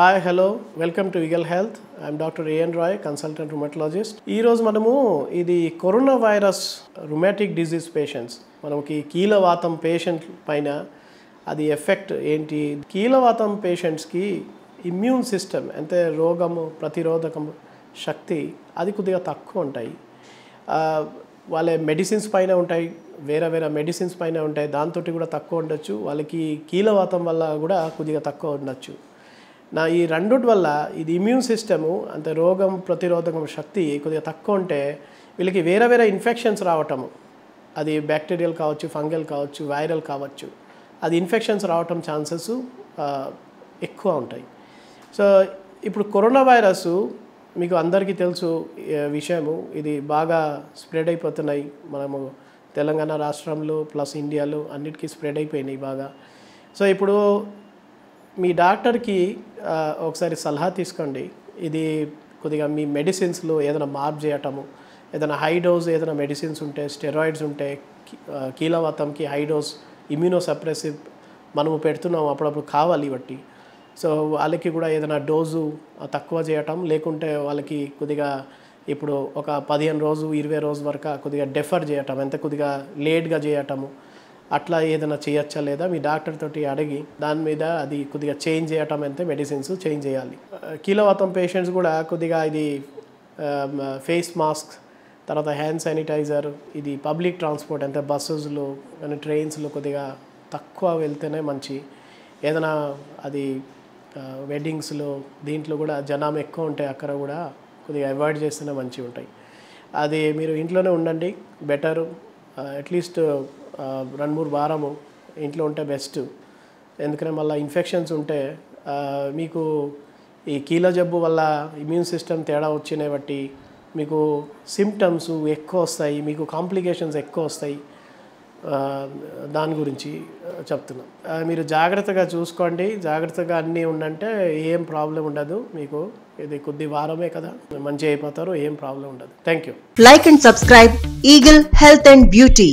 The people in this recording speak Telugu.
Hi hello welcome to Eagle Health I'm doctor A N Roy consultant rheumatologist ఈరోజు మనము ఇది corona virus rheumatic disease patients మనకి కీలవాతం పేషెంట్ పైన అది ఎఫెక్ట్ ఏంటి? కీలవాతం పేషెంట్స్కి ఇమ్యూన్ సిస్టమ్ అంటే రోగము ప్రతిరోధకం శక్తి అది కొద్దిగా తక్కువ ఉంటాయి. వాళ్ళ మెడిసిన్స్ పైన ఉంటాయి వేరే వేరే మెడిసిన్స్ పైన ఉంటాయి. దాంతో కూడా తక్కువ ఉండొచ్చు. వాళ్ళకి కీలవాతం వల్ల కూడా కొద్దిగా తక్కువ ఉండొచ్చు. నా ఈ రెండుటి వల్ల ఇది ఇమ్యూన్ సిస్టము అంటే రోగం ప్రతిరోధకం శక్తి కొద్దిగా తక్కువ ఉంటే వీళ్ళకి వేరే వేరే ఇన్ఫెక్షన్స్ రావటము. అది బ్యాక్టీరియల్ కావచ్చు ఫంగల్ కావచ్చు వైరల్ కావచ్చు. అది ఇన్ఫెక్షన్స్ రావటం ఛాన్సెస్ ఎక్కువ ఉంటాయి. సో ఇప్పుడు కరోనా వైరస్ మీకు అందరికీ తెలుసు విషయము. ఇది బాగా స్ప్రెడ్ అయిపోతున్నాయి. మనము తెలంగాణ రాష్ట్రంలో ప్లస్ ఇండియాలో అన్నిటికీ స్ప్రెడ్ అయిపోయినాయి బాగా. సో ఇప్పుడు మీ డాక్టర్కి ఒకసారి సలహా తీసుకోండి. ఇది కొద్దిగా మీ మెడిసిన్స్లో ఏదైనా మార్పు చేయటము ఏదైనా హై డోస్ ఏదైనా మెడిసిన్స్ ఉంటే స్టెరాయిడ్స్ ఉంటే కీలవతంకి కీలవాతంకి హై డోస్ ఇమ్యూనోసప్రెసివ్ మనము పెడుతున్నాం అప్పుడప్పుడు కావాలి బట్టి. సో వాళ్ళకి కూడా ఏదైనా డోసు తక్కువ చేయటం లేకుంటే వాళ్ళకి కొద్దిగా ఇప్పుడు ఒక పదిహేను రోజు ఇరవై రోజు వరకు కొద్దిగా డెఫర్ చేయటం ఎంత కొద్దిగా లేట్గా చేయటము అట్లా ఏదైనా చేయొచ్చా లేదా మీ డాక్టర్ తోటి అడిగి దాని మీద అది కొద్దిగా చేంజ్ చేయటం అంతే మెడిసిన్స్ చేంజ్ చేయాలి. ఆ, కీలవాతం పేషెంట్స్ కూడా కొద్దిగా ఇది ఫేస్ మాస్క్ తర్వాత హ్యాండ్ శానిటైజర్ ఇది పబ్లిక్ ట్రాన్స్పోర్ట్ అంటే బస్సెస్లో కానీ ట్రైన్స్లో కొద్దిగా తక్కువ వెళ్తేనే మంచి. ఏదైనా అది వెడ్డింగ్స్లో దీంట్లో కూడా జనం ఎక్కువ ఉంటాయి అక్కడ కూడా కొద్దిగా అవాయిడ్ చేస్తేనే మంచిగా ఉంటాయి. అది మీరు ఇంట్లోనే ఉండండి బెటర్. అట్లీస్ట్ రెండు మూడు వారము ఇంట్లో ఉంటే బెస్ట్ ఎందుకంటే మళ్ళీ ఇన్ఫెక్షన్స్ ఉంటే మీకు ఈ కీల జబ్బు వల్ల ఇమ్యూన్ సిస్టమ్ తేడా వచ్చినాయి బట్టి మీకు సిమ్టమ్స్ ఎక్కువ వస్తాయి మీకు కాంప్లికేషన్స్ ఎక్కువ వస్తాయి. దాని గురించి చెప్తున్నాం. మీరు జాగ్రత్తగా చూసుకోండి. జాగ్రత్తగా అన్నీ ఉండంటే ఏం ప్రాబ్లం ఉండదు మీకు. ఇది కొద్ది వారమే కదా మంచి అయిపోతారు ఏం ప్రాబ్లం ఉండదు. Thank you like and subscribe Eagle Health and beauty